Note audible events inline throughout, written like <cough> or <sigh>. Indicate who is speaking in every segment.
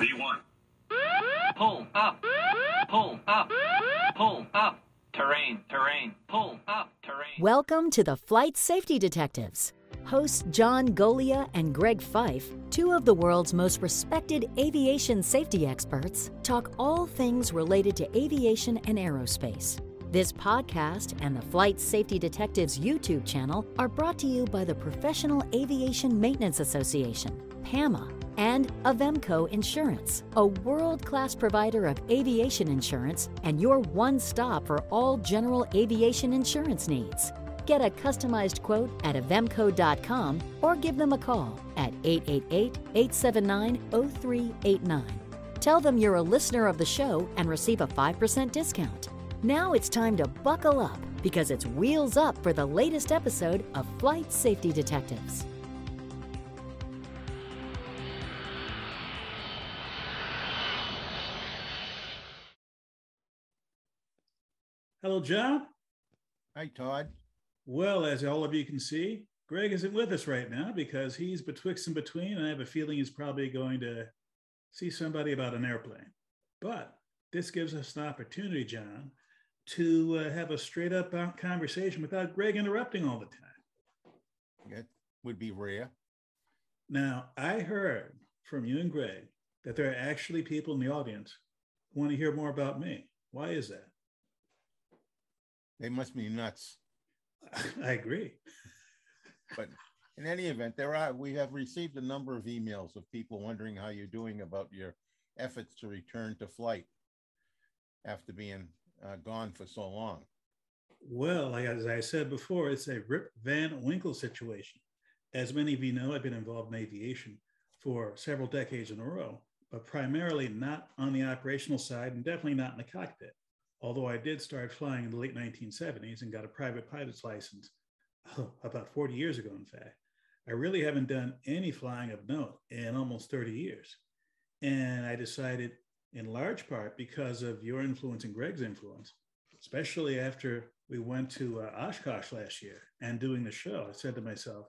Speaker 1: V1.
Speaker 2: Pull up. Pull up. Pull up. Terrain, terrain. Pull up. Terrain.
Speaker 3: Welcome to the Flight Safety Detectives. Hosts John Goglia and Greg Feith, two of the world's most respected aviation safety experts, talk all things related to aviation and aerospace. This podcast and the Flight Safety Detectives YouTube channel are brought to you by the Professional Aviation Maintenance Association, PAMA, and Avemco Insurance, a world class provider of aviation insurance and your one stop for all general aviation insurance needs. Get a customized quote at avemco.com or give them a call at 888 879 0389. Tell them you're a listener of the show and receive a 5% discount. Now it's time to buckle up because it's wheels up for the latest episode of Flight Safety Detectives.
Speaker 4: Hello, John.
Speaker 5: Hi, Todd.
Speaker 4: Well, as all of you can see, Greg isn't with us right now because he's betwixt and between, and I have a feeling he's probably going to see somebody about an airplane. But this gives us an opportunity, John, to uh, have a straight up conversation without Greg interrupting all the time.
Speaker 5: That would be rare.
Speaker 4: Now, I heard from you and Greg that there are actually people in the audience who want to hear more about me. Why is that?
Speaker 5: They must be nuts. <laughs>
Speaker 4: I agree.
Speaker 5: But in any event, there are we have received a number of emails of people wondering how you're doing about your efforts to return to flight after being uh, gone for so long.
Speaker 4: Well, as I said before, it's a Rip Van Winkle situation. As many of you know, I've been involved in aviation for several decades in a row, but primarily not on the operational side and definitely not in the cockpit although I did start flying in the late 1970s and got a private pilot's license oh, about 40 years ago, in fact, I really haven't done any flying of note in almost 30 years. And I decided, in large part because of your influence and Greg's influence, especially after we went to uh, Oshkosh last year and doing the show, I said to myself,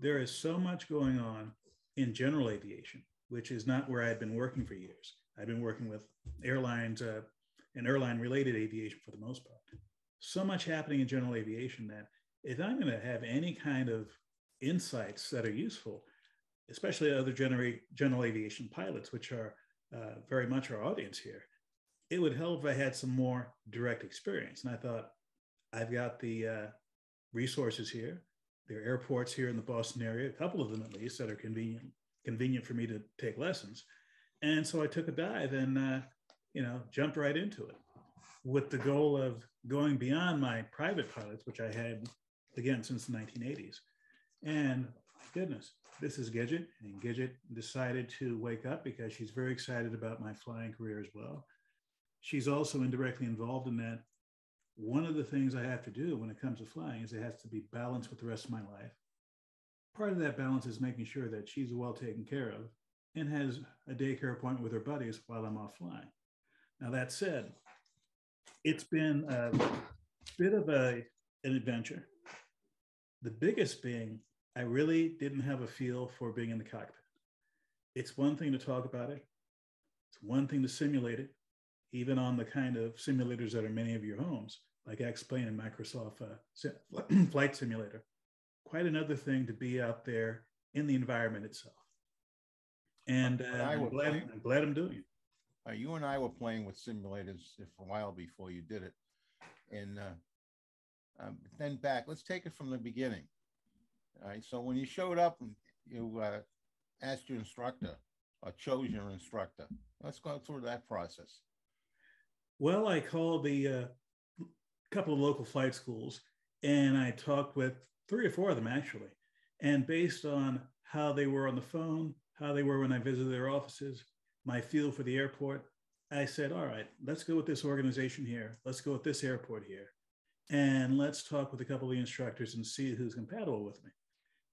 Speaker 4: there is so much going on in general aviation, which is not where I've been working for years. I've been working with airlines, uh, and airline related aviation for the most part. So much happening in general aviation that if I'm going to have any kind of insights that are useful, especially other genera- general aviation pilots, which are uh, very much our audience here, it would help if I had some more direct experience. And I thought, I've got the uh, resources here. There are airports here in the Boston area, a couple of them at least, that are convenient convenient for me to take lessons. And so I took a dive and uh, you know, jumped right into it with the goal of going beyond my private pilots, which I had again since the 1980s. And my goodness, this is Gidget. And Gidget decided to wake up because she's very excited about my flying career as well. She's also indirectly involved in that. One of the things I have to do when it comes to flying is it has to be balanced with the rest of my life. Part of that balance is making sure that she's well taken care of and has a daycare appointment with her buddies while I'm off flying. Now, that said, it's been a bit of a, an adventure. The biggest being, I really didn't have a feel for being in the cockpit. It's one thing to talk about it, it's one thing to simulate it, even on the kind of simulators that are many of your homes, like X-Plane and Microsoft uh, <clears throat> Flight Simulator. Quite another thing to be out there in the environment itself. And uh, I'm, glad, I'm glad I'm doing it
Speaker 5: uh, you and I were playing with simulators for a while before you did it. And uh, um, then back, let's take it from the beginning. All right. So when you showed up and you uh, asked your instructor or chose your instructor, let's go through that process.
Speaker 4: Well, I called the uh, couple of local flight schools and I talked with three or four of them actually. And based on how they were on the phone, how they were when I visited their offices, my feel for the airport, I said, all right, let's go with this organization here. Let's go with this airport here. And let's talk with a couple of the instructors and see who's compatible with me.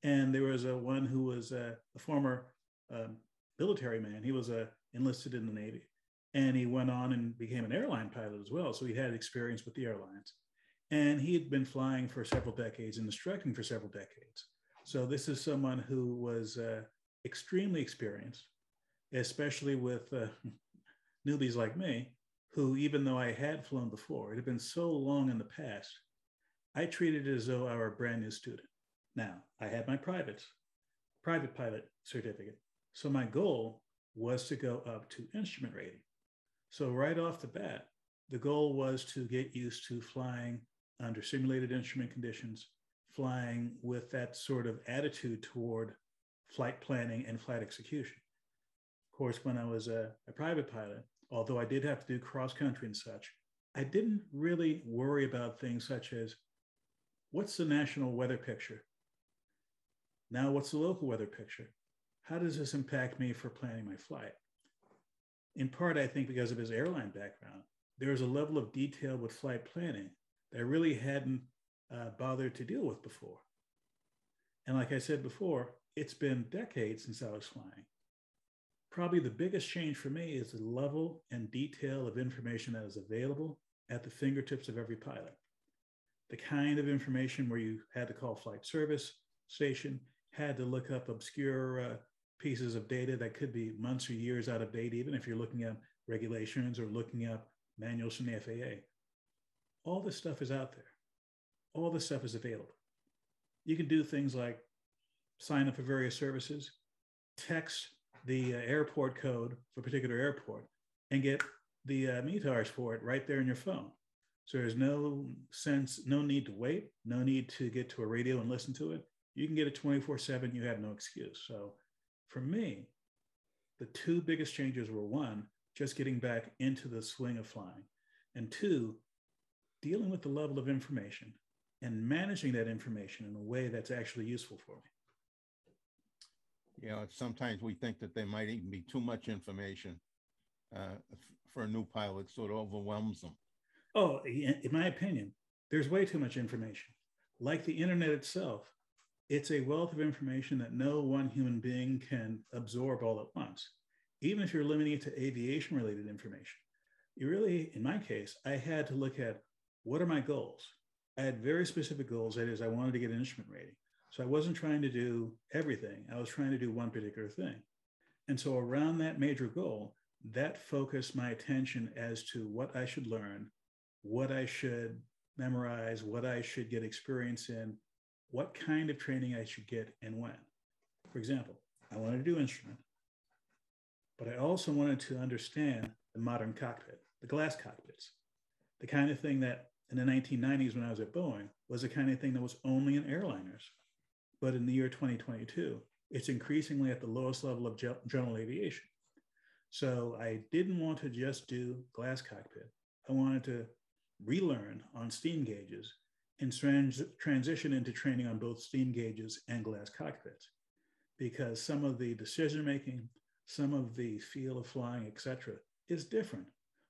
Speaker 4: And there was a one who was a, a former um, military man. He was uh, enlisted in the Navy. And he went on and became an airline pilot as well. So he had experience with the airlines. And he had been flying for several decades and instructing for several decades. So this is someone who was uh, extremely experienced, especially with uh, <laughs> newbies like me, who, even though I had flown before, it had been so long in the past, I treated it as though I were a brand new student. Now, I had my private, private pilot certificate. So my goal was to go up to instrument rating. So right off the bat, the goal was to get used to flying under simulated instrument conditions, flying with that sort of attitude toward flight planning and flight execution. Course, when I was a, a private pilot, although I did have to do cross country and such, I didn't really worry about things such as what's the national weather picture? Now, what's the local weather picture? How does this impact me for planning my flight? In part, I think because of his airline background, there is a level of detail with flight planning that I really hadn't uh, bothered to deal with before. And like I said before, it's been decades since I was flying. Probably the biggest change for me is the level and detail of information that is available at the fingertips of every pilot. The kind of information where you had to call flight service station, had to look up obscure uh, pieces of data that could be months or years out of date, even if you're looking at regulations or looking up manuals from the FAA. All this stuff is out there. All this stuff is available. You can do things like sign up for various services, text the uh, airport code for a particular airport, and get the uh, METARs for it right there in your phone. So there's no sense, no need to wait, no need to get to a radio and listen to it. You can get it 24 7, you have no excuse. So for me, the two biggest changes were one, just getting back into the swing of flying, and two, dealing with the level of information and managing that information in a way that's actually useful for me.
Speaker 5: You know, sometimes we think that there might even be too much information uh, for a new pilot, sort of overwhelms them.
Speaker 4: Oh, in my opinion, there's way too much information. Like the internet itself, it's a wealth of information that no one human being can absorb all at once, even if you're limiting it to aviation related information. You really, in my case, I had to look at what are my goals? I had very specific goals. That is, I wanted to get an instrument rating. So I wasn't trying to do everything, I was trying to do one particular thing. And so around that major goal, that focused my attention as to what I should learn, what I should memorize, what I should get experience in, what kind of training I should get and when. For example, I wanted to do instrument, but I also wanted to understand the modern cockpit, the glass cockpits, the kind of thing that in the 1990s when I was at Boeing was the kind of thing that was only in airliners. But in the year 2022, it's increasingly at the lowest level of general aviation. So I didn't want to just do glass cockpit. I wanted to relearn on steam gauges and trans- transition into training on both steam gauges and glass cockpits because some of the decision making some of the feel of flying etc is different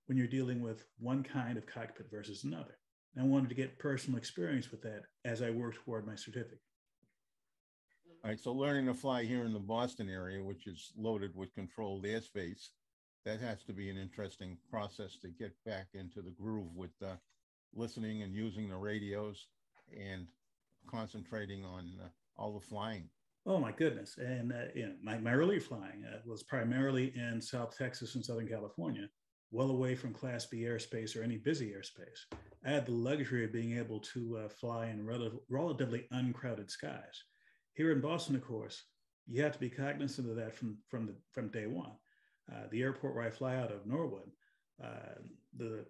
Speaker 4: when you're dealing with one kind of cockpit versus another and i wanted to get personal experience with that as i worked toward my certificate
Speaker 5: all right so learning to fly here in the boston area which is loaded with controlled airspace that has to be an interesting process to get back into the groove with uh, listening and using the radios and concentrating on uh, all the flying.
Speaker 4: Oh my goodness! And uh, you know, my my early flying uh, was primarily in South Texas and Southern California, well away from Class B airspace or any busy airspace. I had the luxury of being able to uh, fly in rel- relatively uncrowded skies. Here in Boston, of course, you have to be cognizant of that from from the from day one. Uh, the airport where I fly out of Norwood, uh, the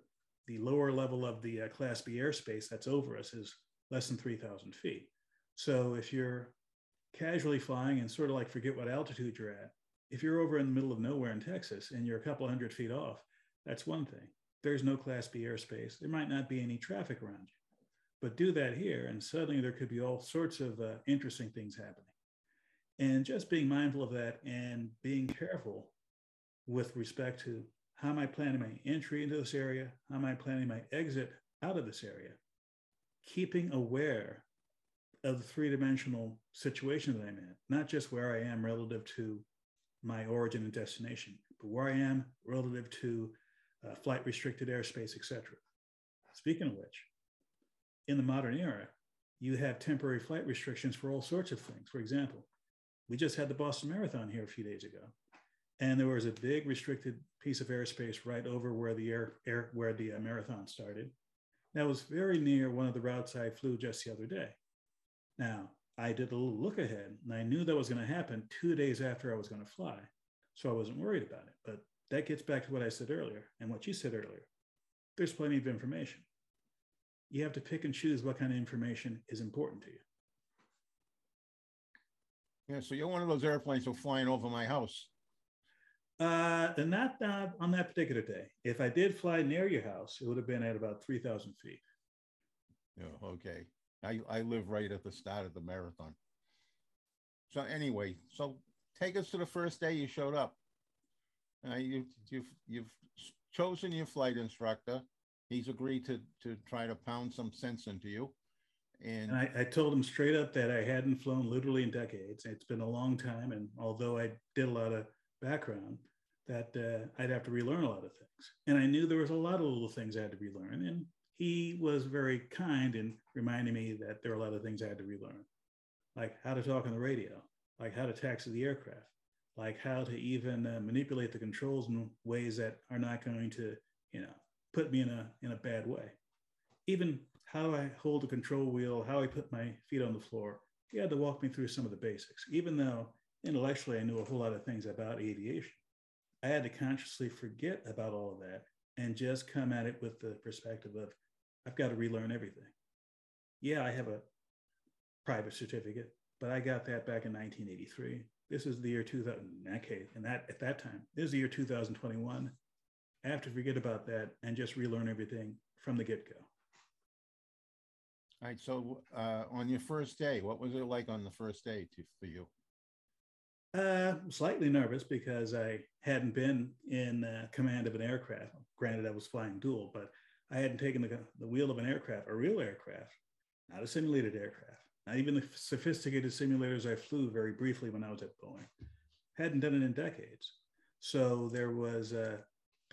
Speaker 4: the lower level of the uh, Class B airspace that's over us is less than 3,000 feet. So if you're casually flying and sort of like forget what altitude you're at, if you're over in the middle of nowhere in Texas and you're a couple hundred feet off, that's one thing. There's no Class B airspace. There might not be any traffic around you. But do that here, and suddenly there could be all sorts of uh, interesting things happening. And just being mindful of that and being careful with respect to how am I planning my entry into this area? How am I planning my exit out of this area? Keeping aware of the three dimensional situation that I'm in, not just where I am relative to my origin and destination, but where I am relative to uh, flight restricted airspace, etc. Speaking of which, in the modern era, you have temporary flight restrictions for all sorts of things. For example, we just had the Boston Marathon here a few days ago. and there was a big restricted piece of airspace right over where the air, air where the uh, marathon started. That was very near one of the routes I flew just the other day. Now, I did a little look ahead and I knew that was going to happen two days after I was going to fly. So I wasn't worried about it. But that gets back to what I said earlier and what you said earlier. There's plenty of information. You have to pick and choose what kind of information is important to you.
Speaker 5: Yeah, so you're one of those airplanes who are flying over my house.
Speaker 4: Uh, and not uh, on that particular day. If I did fly near your house, it would have been at about 3,000 feet.
Speaker 5: Yeah, okay. I, I live right at the start of the marathon. So anyway, so take us to the first day you showed up. Uh, you, you've, you've chosen your flight instructor. He's agreed to, to try to pound some sense into you. And,
Speaker 4: And I, I told him straight up that I hadn't flown literally in decades. It's been a long time. And although I did a lot of background, that uh, I'd have to relearn a lot of things. And I knew there was a lot of little things I had to relearn. And he was very kind in reminding me that there are a lot of things I had to relearn, like how to talk on the radio, like how to taxi the aircraft, like how to even uh, manipulate the controls in ways that are not going to, you know, put me in a in a bad way. Even how I hold the control wheel, how I put my feet on the floor. He had to walk me through some of the basics, even though intellectually I knew a whole lot of things about aviation. I had to consciously forget about all of that and just come at it with the perspective of I've got to relearn everything. Yeah, I have a private certificate, but I got that back in 1983. This is the year 2000. Okay, and that at that time, this is the year 2021. I have to forget about that and just relearn everything from the get go.
Speaker 5: all right, so uh, on your first day, what was it like on the first day to, for you?
Speaker 4: Uh, slightly nervous because I hadn't been in uh, command of an aircraft. Granted, I was flying dual, but I hadn't taken the, the wheel of an aircraft, a real aircraft, not a simulated aircraft, not even the sophisticated simulators I flew very briefly when I was at Boeing. Hadn't done it in decades. So there was a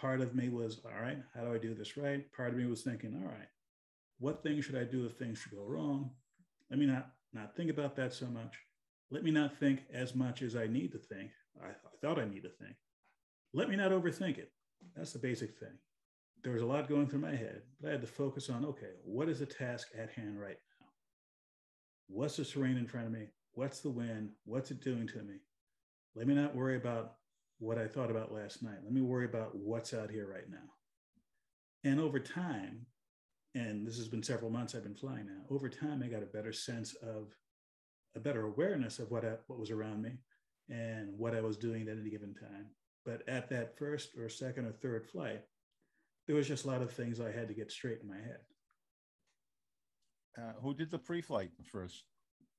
Speaker 4: part of me was, all right, how do I do this right? Part of me was thinking, all right, what things should I do if things should go wrong? Let me not not think about that so much. Let me not think as much as I need to think. I, I thought I need to think. Let me not overthink it. That's the basic thing. There was a lot going through my head, but I had to focus on okay, what is the task at hand right now? What's the terrain in front of me? What's the wind? What's it doing to me? Let me not worry about what I thought about last night. Let me worry about what's out here right now. And over time, and this has been several months I've been flying now, over time, I got a better sense of a better awareness of what, I, what was around me and what I was doing at any given time. But at that first or second or third flight, there was just a lot of things I had to get straight in my head.
Speaker 5: Uh, who did the pre-flight the first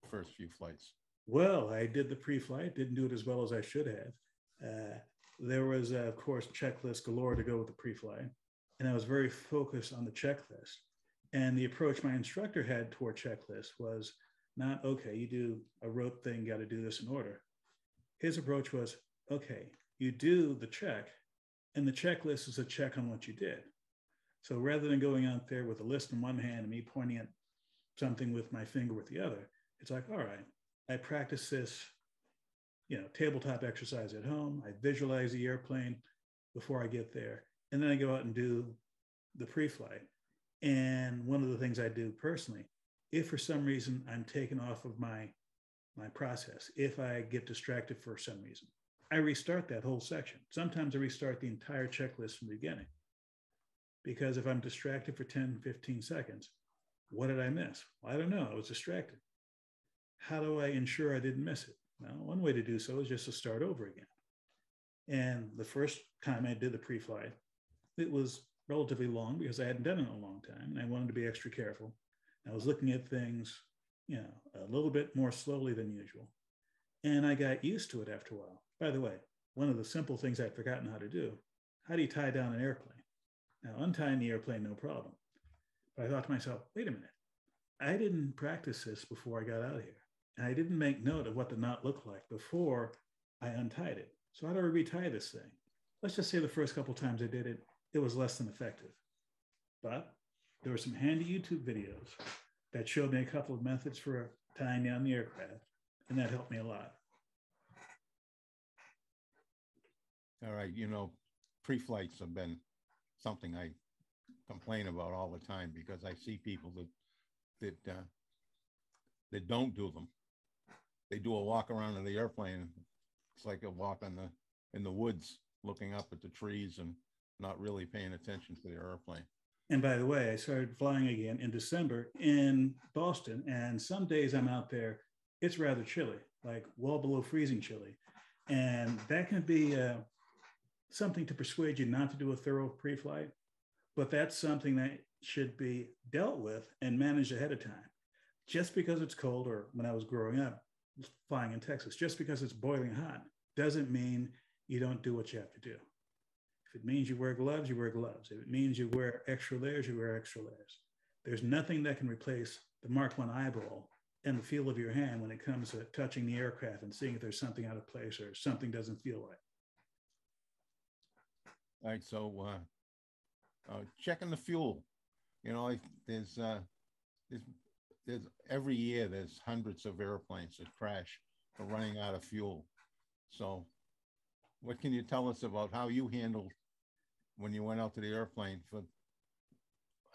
Speaker 5: first few flights?
Speaker 4: Well, I did the pre-flight, didn't do it as well as I should have. Uh, there was, uh, of course, checklist galore to go with the pre-flight, and I was very focused on the checklist. And the approach my instructor had toward checklist was not okay. You do a rote thing, got to do this in order. His approach was okay. You do the check, and the checklist is a check on what you did. So rather than going out there with a list in one hand and me pointing at something with my finger with the other, it's like, all right, I practice this, you know, tabletop exercise at home. I visualize the airplane before I get there. And then I go out and do the pre-flight. And one of the things I do personally, if for some reason I'm taken off of my my process, if I get distracted for some reason, I restart that whole section. Sometimes I restart the entire checklist from the beginning. Because if I'm distracted for 10, 15 seconds, what did I miss? Well, I don't know. I was distracted. How do I ensure I didn't miss it? Well, one way to do so is just to start over again. And the first time I did the pre flight, it was relatively long because I hadn't done it in a long time and I wanted to be extra careful. I was looking at things, you know, a little bit more slowly than usual. And I got used to it after a while. By the way, one of the simple things I'd forgotten how to do how do you tie down an airplane? Now, untying the airplane, no problem. But I thought to myself, wait a minute. I didn't practice this before I got out of here. And I didn't make note of what the knot looked like before I untied it. So how do I retie this thing? Let's just say the first couple times I did it, it was less than effective. But there were some handy YouTube videos that showed me a couple of methods for tying down the aircraft, and that helped me a lot.
Speaker 5: All right, you know, pre-flights have been something I complain about all the time because I see people that that uh, that don't do them. They do a walk around in the airplane. It's like a walk in the in the woods, looking up at the trees and not really paying attention to the airplane.
Speaker 4: And by the way, I started flying again in December in Boston, and some days I'm out there. It's rather chilly, like well below freezing chilly, and that can be uh, something to persuade you not to do a thorough pre-flight. But that's something that should be dealt with and managed ahead of time. Just because it's cold, or when I was growing up, flying in Texas, just because it's boiling hot doesn't mean you don't do what you have to do. If it means you wear gloves, you wear gloves. If it means you wear extra layers, you wear extra layers. There's nothing that can replace the Mark One eyeball and the feel of your hand when it comes to touching the aircraft and seeing if there's something out of place or something doesn't feel right.
Speaker 5: All right, so uh, uh, checking the fuel. You know, there's uh, there's there's every year there's hundreds of airplanes that crash for running out of fuel. So, what can you tell us about how you handled when you went out to the airplane for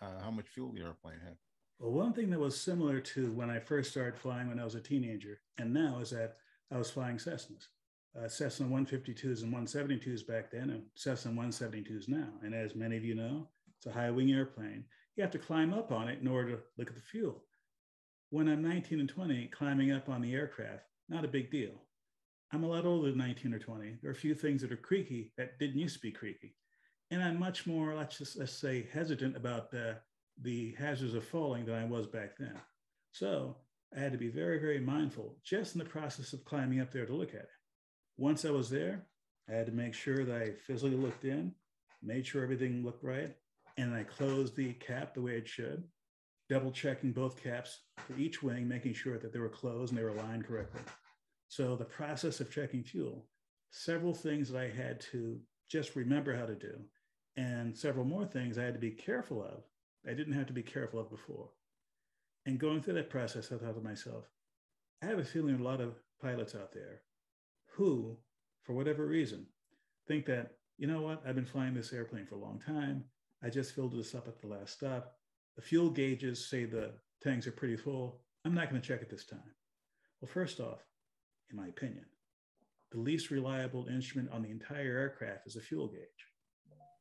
Speaker 5: uh, how much fuel the airplane had?
Speaker 4: Well, one thing that was similar to when I first started flying when I was a teenager, and now is that I was flying Cessnas, uh, Cessna 152s and 172s back then, and Cessna 172s now. And as many of you know, it's a high wing airplane. You have to climb up on it in order to look at the fuel. When I'm 19 and 20, climbing up on the aircraft, not a big deal. I'm a lot older than 19 or 20. There are a few things that are creaky that didn't used to be creaky and I'm much more, let's just let's say, hesitant about the, the hazards of falling than I was back then. So I had to be very, very mindful just in the process of climbing up there to look at it. Once I was there, I had to make sure that I physically looked in, made sure everything looked right, and I closed the cap the way it should, double checking both caps for each wing, making sure that they were closed and they were aligned correctly. So the process of checking fuel, several things that I had to just remember how to do and several more things I had to be careful of. I didn't have to be careful of before. And going through that process, I thought to myself, I have a feeling a lot of pilots out there who, for whatever reason, think that, you know what, I've been flying this airplane for a long time. I just filled this up at the last stop. The fuel gauges say the tanks are pretty full. I'm not going to check it this time. Well, first off, in my opinion, the least reliable instrument on the entire aircraft is a fuel gauge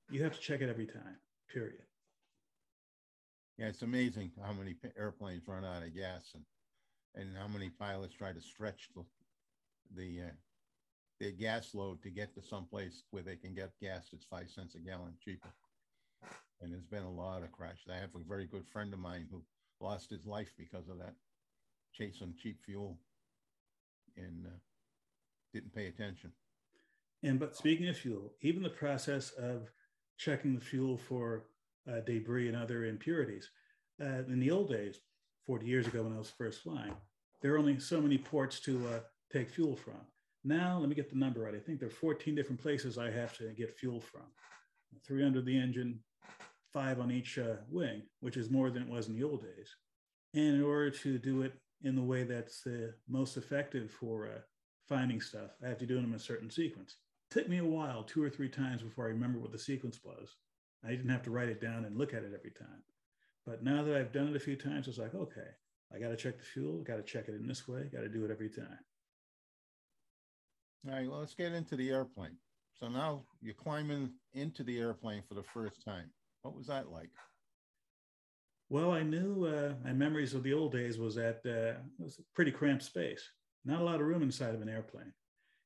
Speaker 4: you have to check it every time, period.
Speaker 5: Yeah, it's amazing how many airplanes run out of gas and and how many pilots try to stretch the the uh, gas load to get to someplace where they can get gas that's five cents a gallon cheaper. And there's been a lot of crashes. I have a very good friend of mine who lost his life because of that, chase on cheap fuel, and uh, didn't pay attention.
Speaker 4: And but speaking of fuel, even the process of checking the fuel for uh, debris and other impurities. Uh, in the old days, 40 years ago when I was first flying, there were only so many ports to uh, take fuel from. Now, let me get the number right. I think there are 14 different places I have to get fuel from. Three under the engine, five on each uh, wing, which is more than it was in the old days. And in order to do it in the way that's the most effective for uh, finding stuff, I have to do them in a certain sequence It took me a while, two or three times before I remember what the sequence was. I didn't have to write it down and look at it every time. But now that I've done it a few times, it's like, okay, I got to check the fuel, got to check it in this way, got to do it every time.
Speaker 5: All right, well, let's get into the airplane. So now you're climbing into the airplane for the first time. What was that like?
Speaker 4: Well, I knew uh, my memories of the old days was that uh, it was a pretty cramped space, not a lot of room inside of an airplane.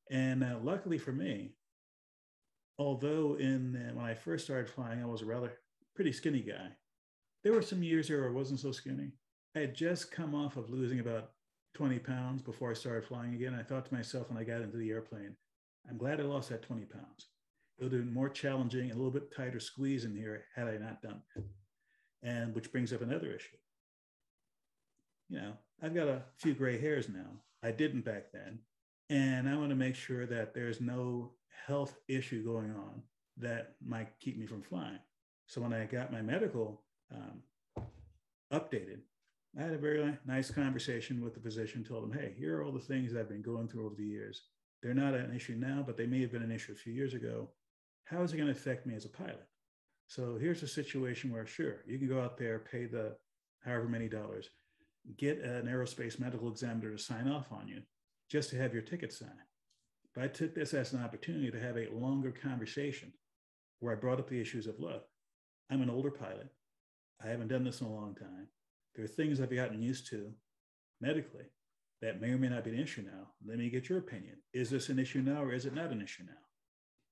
Speaker 4: And uh, luckily for me, although in uh, when I first started flying, I was a rather pretty skinny guy. There were some years where I wasn't so skinny. I had just come off of losing about 20 pounds before I started flying again. I thought to myself when I got into the airplane, I'm glad I lost that 20 pounds. Would have been more challenging and a little bit tighter squeeze in here had I not done. And which brings up another issue. You know, I've got a few gray hairs now. I didn't back then. And I want to make sure that there's no health issue going on that might keep me from flying. So when I got my medical um, updated, I had a very nice conversation with the physician, told him, hey, here are all the things I've been going through over the years. They're not an issue now, but they may have been an issue a few years ago. How is it going to affect me as a pilot? So here's a situation where, sure, you can go out there, pay the however many dollars, get an aerospace medical examiner to sign off on you just to have your ticket signed. But I took this as an opportunity to have a longer conversation where I brought up the issues of look, I'm an older pilot. I haven't done this in a long time. There are things I've gotten used to medically that may or may not be an issue now. Let me get your opinion. Is this an issue now or is it not an issue now?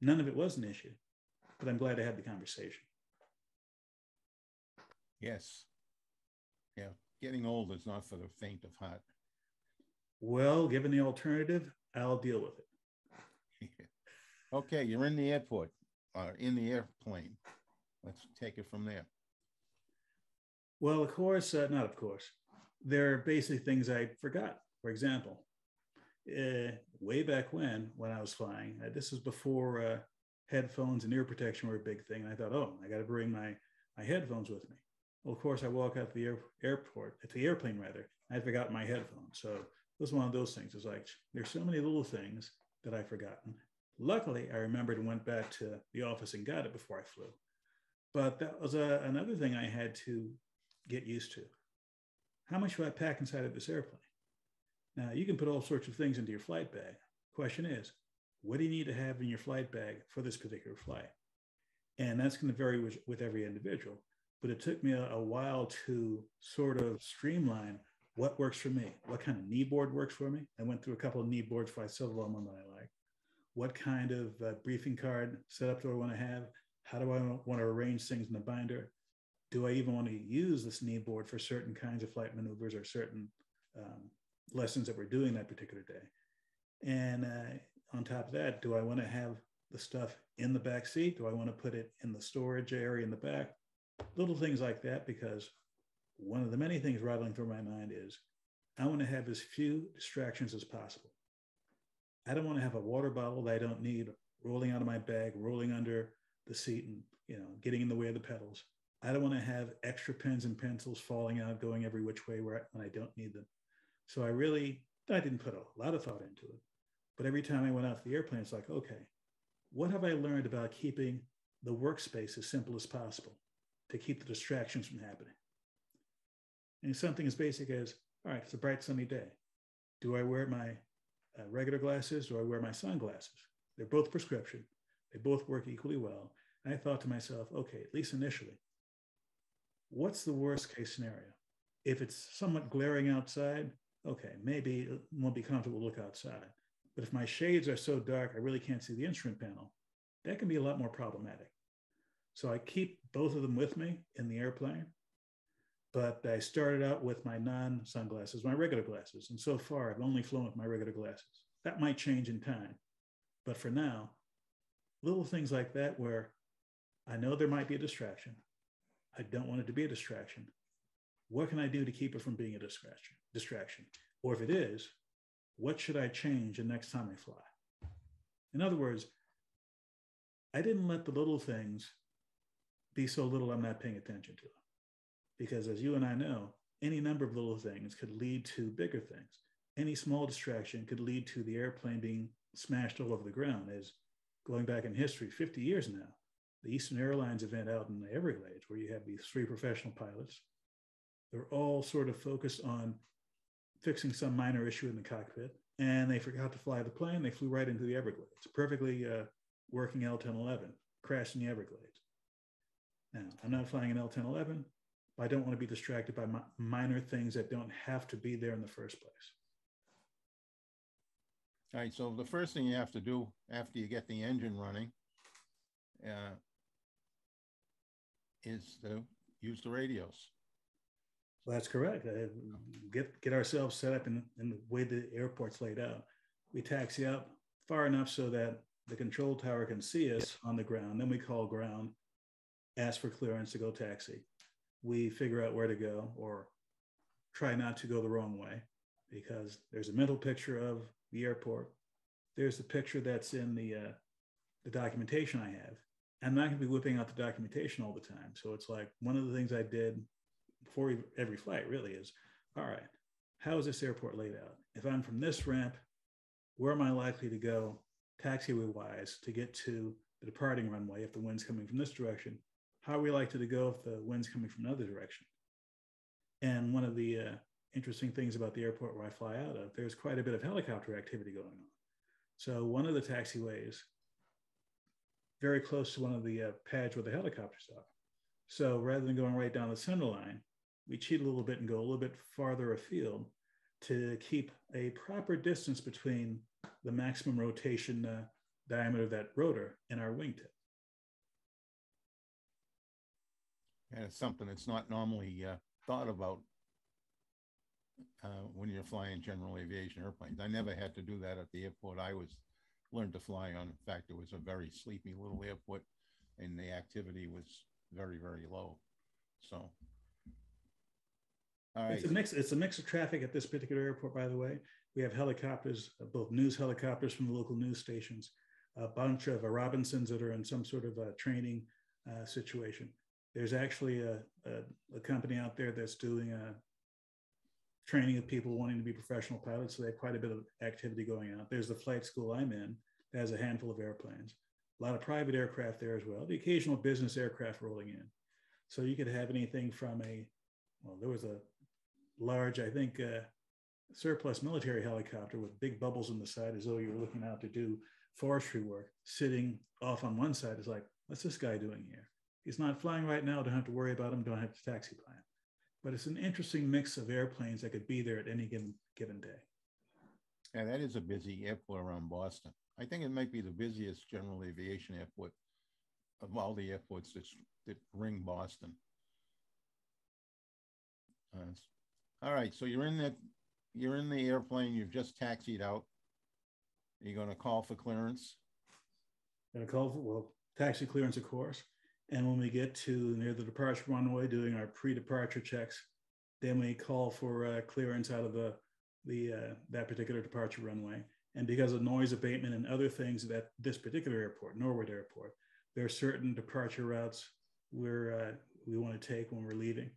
Speaker 4: None of it was an issue, but I'm glad I had the conversation.
Speaker 5: Yes. Yeah. Getting old is not for the faint of heart.
Speaker 4: Well, given the alternative, I'll deal with it. <laughs>
Speaker 5: okay, you're in the airport or in the airplane. Let's take it from there.
Speaker 4: Well, of course, uh, not of course. There are basically things I forgot. For example, uh, way back when, when I was flying, uh, this was before uh, headphones and ear protection were a big thing. And I thought, oh, I got to bring my, my headphones with me. Well, of course, I walk out the air, airport, at the airplane rather, I forgot my headphones. So it was one of those things. It's like, there's so many little things that I've forgotten. Luckily, I remembered and went back to the office and got it before I flew. But that was a, uh, another thing I had to get used to. How much do I pack inside of this airplane? Now, you can put all sorts of things into your flight bag. Question is, what do you need to have in your flight bag for this particular flight? And that's going to vary with, with every individual. But it took me a, a, while to sort of streamline what works for me. What kind of knee board works for me? I went through a couple of knee boards for several of them that I like. What kind of uh, briefing card setup do I want to have? How do I want to arrange things in the binder? Do I even want to use this knee board for certain kinds of flight maneuvers or certain um, lessons that we're doing that particular day? And uh, on top of that, do I want to have the stuff in the back seat? Do I want to put it in the storage area in the back? Little things like that, because one of the many things rattling through my mind is I want to have as few distractions as possible. I don't want to have a water bottle that I don't need rolling out of my bag, rolling under the seat and you know getting in the way of the pedals. I don't want to have extra pens and pencils falling out, going every which way where when I don't need them. So I really I didn't put a lot of thought into it. But every time I went out to the airplane, it's like, okay, what have I learned about keeping the workspace as simple as possible to keep the distractions from happening? And something as basic as, all right, it's a bright sunny day. Do I wear my uh, regular glasses? Do I wear my sunglasses? They're both prescription. They both work equally well. And I thought to myself, okay, at least initially, what's the worst case scenario? If it's somewhat glaring outside, okay, maybe it won't be comfortable to look outside. But if my shades are so dark, I really can't see the instrument panel, that can be a lot more problematic. So I keep both of them with me in the airplane. But I started out with my non sunglasses, my regular glasses. And so far, I've only flown with my regular glasses. That might change in time. But for now, little things like that where I know there might be a distraction. I don't want it to be a distraction. What can I do to keep it from being a distraction? Distraction. Or if it is, what should I change the next time I fly? In other words, I didn't let the little things be so little I'm not paying attention to them. Because as you and I know, any number of little things could lead to bigger things. Any small distraction could lead to the airplane being smashed all over the ground, as going back in history, 50 years now, the Eastern Airlines event out in the Everglades, where you have these three professional pilots. They're all sort of focused on fixing some minor issue in the cockpit, and they forgot to fly the plane. They flew right into the Everglades, perfectly uh, working L-1011, crashed in the Everglades. Now, I'm not flying an L-1011, but I don't want to be distracted by mi- minor things that don't have to be there in the first place.
Speaker 5: All right, so the first thing you have to do after you get the engine running uh, is to use the radios.
Speaker 4: Well, that's correct. Uh, get get ourselves set up in, in the way the airport's laid out. We taxi up far enough so that the control tower can see us on the ground. Then we call ground, ask for clearance to go taxi. We figure out where to go or try not to go the wrong way because there's a mental picture of the airport. There's the picture that's in the uh, the documentation I have. I'm not going to be whipping out the documentation all the time. So it's like one of the things I did before every flight really is, all right, how is this airport laid out? If I'm from this ramp, where am I likely to go taxiway wise to get to the departing runway if the wind's coming from this direction? How are we likely to go if the wind's coming from another direction? And one of the uh, interesting things about the airport where I fly out of, there's quite a bit of helicopter activity going on. So one of the taxiways, very close to one of the uh, pads where the helicopters are. So rather than going right down the center line, we cheat a little bit and go a little bit farther afield to keep a proper distance between the maximum rotation uh, diameter of that rotor and our wingtip.
Speaker 5: And it's something that's not normally uh, thought about uh, when you're flying general aviation airplanes. I never had to do that at the airport I was learned to fly on. In fact, it was a very sleepy little airport, and the activity was very very low. So,
Speaker 4: all right. It's a mix. It's a mix of traffic at this particular airport. By the way, we have helicopters, uh, both news helicopters from the local news stations, a bunch of uh, Robinsons that are in some sort of a training uh, situation. There's actually a, a, a company out there that's doing a training of people wanting to be professional pilots. So they have quite a bit of activity going on. There's the flight school I'm in that has a handful of airplanes, a lot of private aircraft there as well, the occasional business aircraft rolling in. So you could have anything from a, well, there was a large, I think, uh, surplus military helicopter with big bubbles on the side as though you were looking out to do forestry work, sitting off on one side is like, what's this guy doing here? He's not flying right now, don't have to worry about him, don't have to taxi plan but it's an interesting mix of airplanes that could be there at any given given day.
Speaker 5: Yeah, that is a busy airport around Boston. I think it might be the busiest general aviation airport of all the airports that, that ring Boston. Uh, all right, so you're in the you're in the airplane. You've just taxied out. Are you going to call for clearance?
Speaker 4: Going to call for well taxi clearance, of course. And when we get to near the departure runway, doing our pre-departure checks, then we call for uh, clearance out of the, the uh, that particular departure runway. And because of noise abatement and other things at this particular airport, Norwood Airport, there are certain departure routes where uh, we want to take when we're leaving.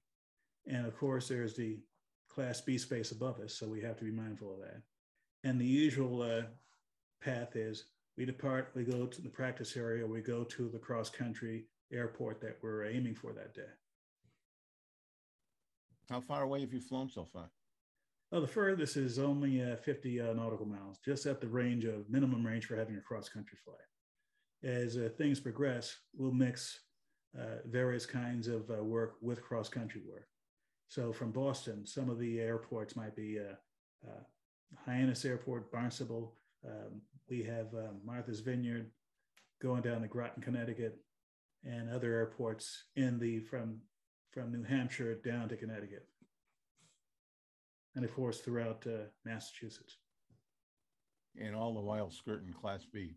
Speaker 4: And of course, there's the Class B space above us, so we have to be mindful of that. And the usual uh, path is we depart, we go to the practice area, we go to the cross country, airport that we're aiming for that day.
Speaker 5: How far away have you flown so far?
Speaker 4: Oh, the furthest is only uh, 50 uh, nautical miles, just at the range of minimum range for having a cross country flight. As uh, things progress, we'll mix uh, various kinds of uh, work with cross country work. So from Boston, some of the airports might be uh, Hyannis Airport, Barnstable. Um, we have Martha's Vineyard going down to Groton, Connecticut, and other airports in the from from New Hampshire down to Connecticut, and of course throughout uh, Massachusetts.
Speaker 5: And all the while skirting Class B.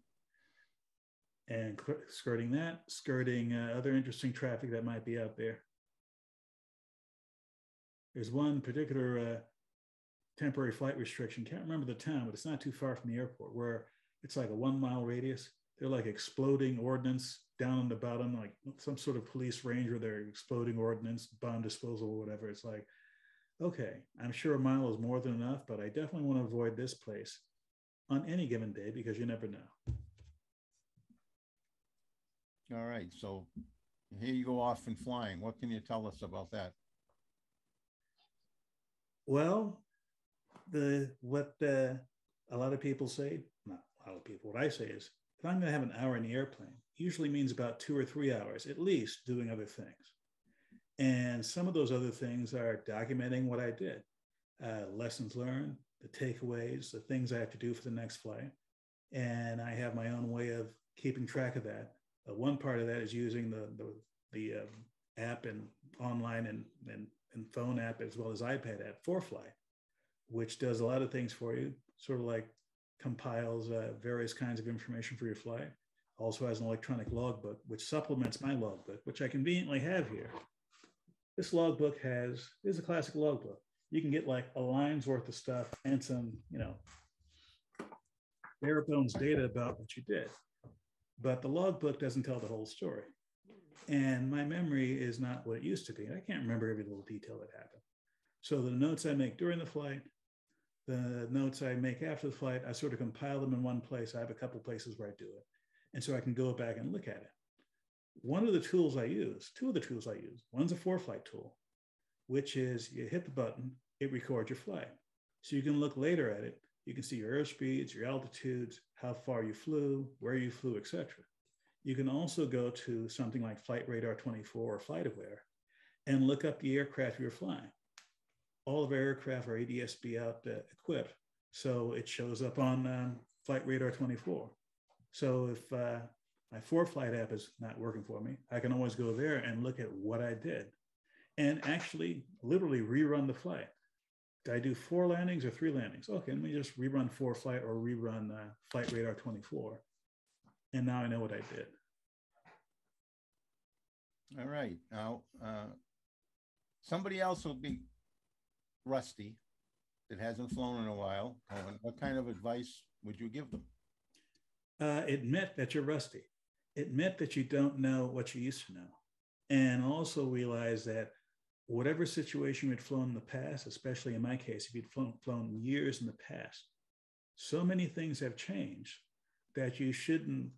Speaker 4: And skirting that, skirting uh, other interesting traffic that might be out there. There's one particular uh, temporary flight restriction. Can't remember the town, but it's not too far from the airport where it's like a one mile radius. They're like exploding ordnance down on the bottom, like some sort of police range where they're exploding ordnance, bomb disposal, or whatever. It's like, okay, I'm sure a mile is more than enough, but I definitely want to avoid this place on any given day because you never know.
Speaker 5: All right. So here you go off and flying. What can you tell us about that?
Speaker 4: Well, the what uh, a lot of people say, not a lot of people, what I say is if I'm going to have an hour in the airplane, usually means about two or three hours at least doing other things. And some of those other things are documenting what I did, uh, lessons learned, the takeaways, the things I have to do for the next flight. And I have my own way of keeping track of that. One part of that is using the, the, the um, app and online and, and, and phone app as well as iPad app ForeFlight, which does a lot of things for you, sort of like compiles uh, various kinds of information for your flight. Also has an electronic logbook, which supplements my logbook, which I conveniently have here. This logbook has is a classic logbook. You can get like a line's worth of stuff and some, you know, bare bones data about what you did. But the logbook doesn't tell the whole story. And my memory is not what it used to be. I can't remember every little detail that happened. So the notes I make during the flight, the notes I make after the flight, I sort of compile them in one place. I have a couple places where I do it. And so I can go back and look at it. One of the tools I use, two of the tools I use, one's a ForeFlight tool, which is you hit the button, it records your flight. So you can look later at it. You can see your airspeeds, your altitudes, how far you flew, where you flew, etc. You can also go to something like Flight Radar 24 or FlightAware and look up the aircraft you're flying all of our aircraft are ADSB out uh, equipped. So it shows up on um, Flight Radar 24. So if uh, my ForeFlight app is not working for me, I can always go there and look at what I did and actually literally rerun the flight. Did I do four landings or three landings? Okay, let me just rerun ForeFlight or rerun uh, Flight Radar 24. And now I know what I did.
Speaker 5: All right. Now, uh, somebody else will be rusty that hasn't flown in a while, what kind of advice would you give them?
Speaker 4: Uh, admit that you're rusty. Admit that you don't know what you used to know. And also realize that whatever situation you'd flown in the past, especially in my case, if you'd flown, flown years in the past, so many things have changed that you shouldn't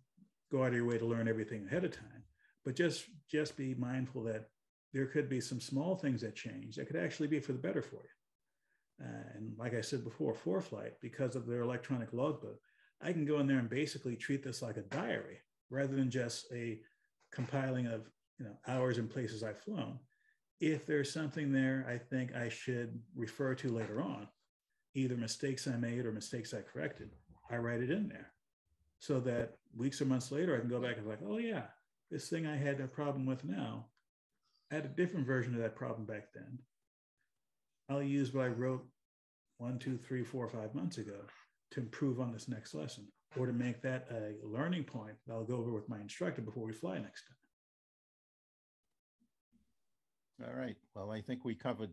Speaker 4: go out of your way to learn everything ahead of time, but just just be mindful that there could be some small things that change that could actually be for the better for you. Uh, and like I said before, ForeFlight, because of their electronic logbook, I can go in there and basically treat this like a diary rather than just a compiling of you know hours and places I've flown. If there's something there I think I should refer to later on, either mistakes I made or mistakes I corrected, I write it in there so that weeks or months later I can go back and be like, oh yeah, this thing I had a problem with now, I had a different version of that problem back then. I'll use what I wrote one, two, three, four, five months ago to improve on this next lesson or to make that a learning point that I'll go over with my instructor before we fly next
Speaker 5: time. All right. Well, I think we covered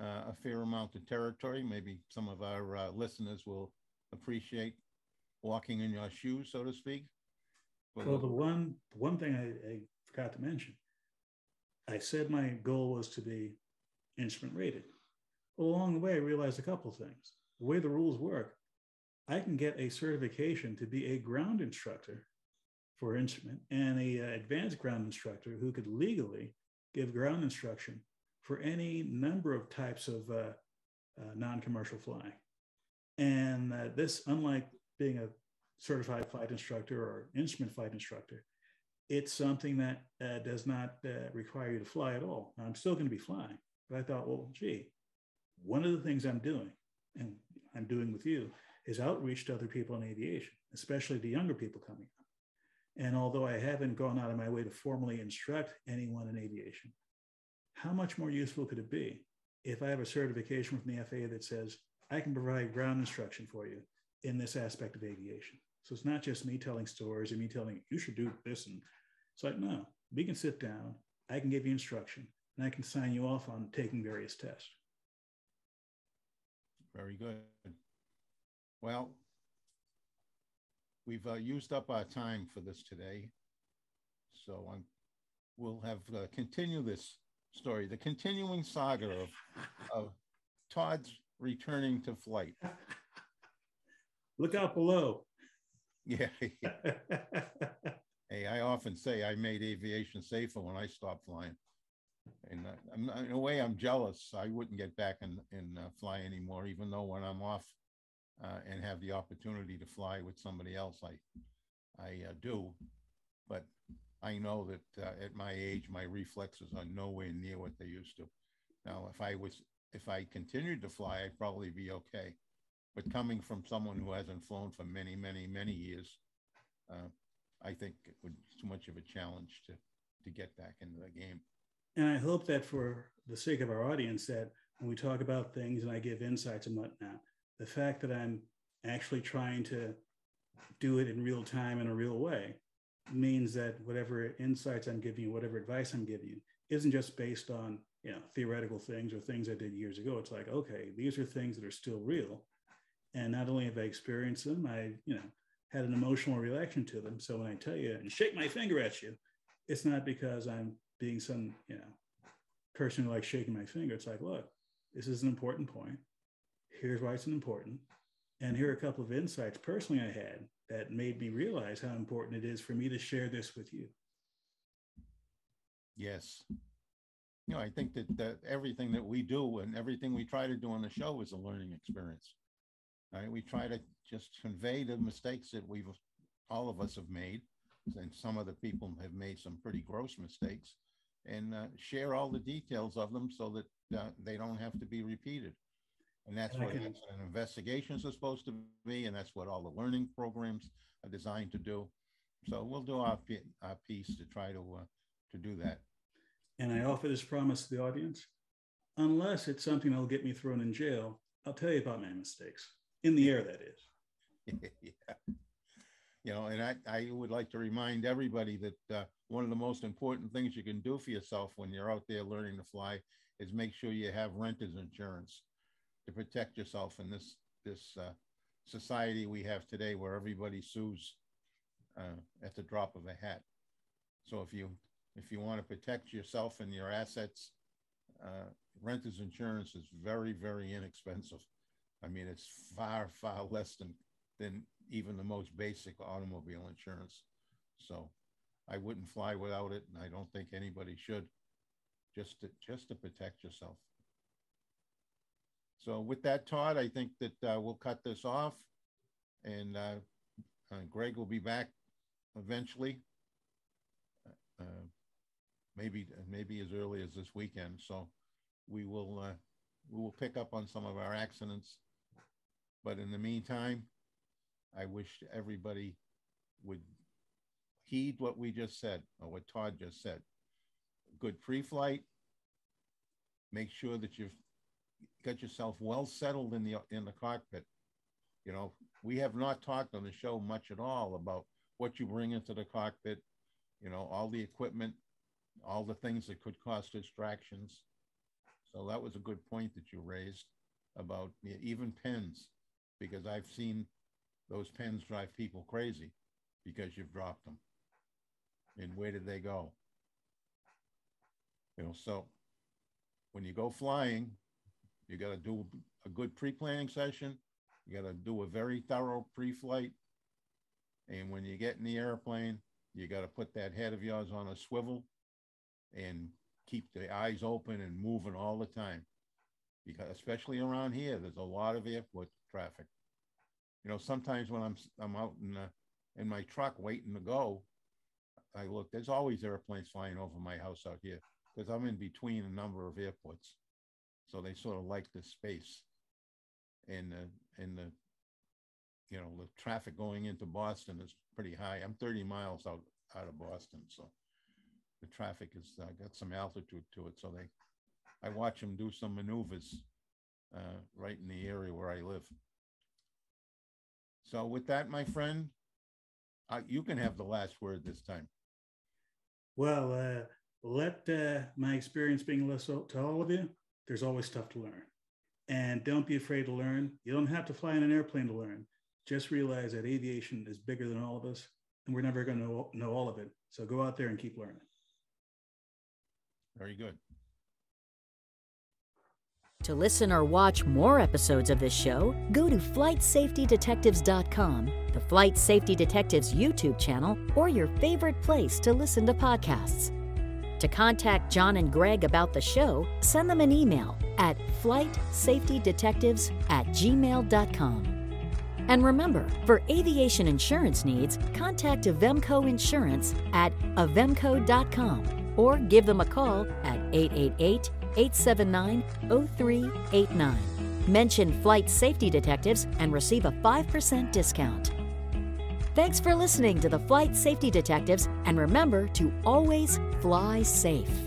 Speaker 5: uh, a fair amount of territory. Maybe some of our uh, listeners will appreciate walking in your shoes, so to speak.
Speaker 4: Well, the one one thing I, I forgot to mention, I said my goal was to be instrument rated along the way, I realized a couple things. The way the rules work, I can get a certification to be a ground instructor for instrument and a uh, advanced ground instructor who could legally give ground instruction for any number of types of uh, uh, non-commercial flying. And uh, this, unlike being a certified flight instructor or instrument flight instructor, it's something that uh, does not uh, require you to fly at all. I'm still going to be flying, but I thought, well, gee, one of the things I'm doing, and I'm doing with you, is outreach to other people in aviation, especially the younger people coming up. And although I haven't gone out of my way to formally instruct anyone in aviation, how much more useful could it be if I have a certification from the FAA that says I can provide ground instruction for you in this aspect of aviation? So it's not just me telling stories and me telling you should do this. And it's like, no, we can sit down, I can give you instruction, and I can sign you off on taking various tests.
Speaker 5: Very good. Well, we've uh, used up our time for this today. So I'm, we'll have uh, continue this story, the continuing saga of, of Todd's returning to flight. <laughs>
Speaker 4: Look out below.
Speaker 5: Yeah. <laughs> <laughs> hey, I often say I made aviation safer when I stopped flying and I'm, in a way, I'm jealous. I wouldn't get back and, and uh, fly anymore, even though when I'm off uh, and have the opportunity to fly with somebody else, I, I uh, do. But I know that uh, at my age, my reflexes are nowhere near what they used to. Now, if I was, if I continued to fly, I'd probably be okay. But coming from someone who hasn't flown for many, many, many years, uh, I think it would be too much of a challenge to to get back into the game.
Speaker 4: And I hope that for the sake of our audience, that when we talk about things and I give insights and whatnot, the fact that I'm actually trying to do it in real time in a real way means that whatever insights I'm giving you, whatever advice I'm giving you, isn't just based on you know theoretical things or things I did years ago. It's like, okay, these are things that are still real. And not only have I experienced them, I, you know, had an emotional reaction to them. So when I tell you and shake my finger at you, it's not because I'm being some, you know, person who likes shaking my finger. It's like, look, this is an important point. here's why it's important. And here are a couple of insights personally I had that made me realize how important it is for me to share this with you.
Speaker 5: Yes. You know, I think that, that everything that we do and everything we try to do on the show is a learning experience. Right? We try to just convey the mistakes that we've all of us have made, and some of the people have made some pretty gross mistakes, and uh, share all the details of them so that uh, they don't have to be repeated. And that's what
Speaker 4: Okay.
Speaker 5: accident investigations are supposed to be, and that's what all the learning programs are designed to do. So we'll do our, our piece to try to uh, to do that.
Speaker 4: And I offer this promise to the audience unless it's something that'll get me thrown in jail, I'll tell you about my mistakes in the air, that is. <laughs>
Speaker 5: yeah. You know, and I, I would like to remind everybody that uh, one of the most important things you can do for yourself when you're out there learning to fly is make sure you have renter's insurance to protect yourself in this this uh, society we have today, where everybody sues uh, at the drop of a hat. So if you if you want to protect yourself and your assets, uh, renter's insurance is very very inexpensive. I mean, it's far, far less than than even the most basic automobile insurance. So I wouldn't fly without it, and I don't think anybody should. Just to just to protect yourself. So with that, Todd, I think that uh, we'll cut this off, and uh, uh, Greg will be back eventually. Uh, maybe maybe as early as this weekend. So we will uh, we will pick up on some of our accidents. But in the meantime, I wish everybody would heed what we just said or what Todd just said. Good pre-flight. Make sure that you've got yourself well settled in the in the cockpit. You know, we have not talked on the show much at all about what you bring into the cockpit, you know, all the equipment, all the things that could cause distractions. So that was a good point that you raised about even pens, because I've seen those pens drive people crazy because you've dropped them. And where did they go? You know, so when you go flying, you got to do a good pre-planning session. You got to do a very thorough pre-flight. And when you get in the airplane, you got to put that head of yours on a swivel and keep the eyes open and moving all the time. Because especially around here, there's a lot of airport traffic. You know, sometimes when I'm I'm out in uh, in my truck waiting to go, I look. There's always airplanes flying over my house out here because I'm in between a number of airports, so they sort of like the space. And the and the you know the traffic going into Boston is pretty high. I'm 30 miles out out of Boston, so the traffic is uh, got some altitude to it. So they, I watch them do some maneuvers uh, right in the area where I live. So with that, my friend, uh, you can have the last word this time.
Speaker 4: Well, uh, let uh, my experience being listened to all of you, there's always stuff to learn. And don't be afraid to learn. You don't have to fly in an airplane to learn. Just realize that aviation is bigger than all of us, and we're never going to know, know all of it. So go out there and keep learning.
Speaker 5: Very good.
Speaker 3: To listen or watch more episodes of this show, go to FlightSafetyDetectives.com, the Flight Safety Detectives YouTube channel, or your favorite place to listen to podcasts. To contact John and Greg about the show, send them an email at flightsafetydetectives at gmail.com. And remember, for aviation insurance needs, contact Avemco Insurance at avemco.com or give them a call at 888 879 0389. Mention Flight Safety Detectives and receive a 5% discount. Thanks for listening to the Flight Safety Detectives, and remember to always fly safe.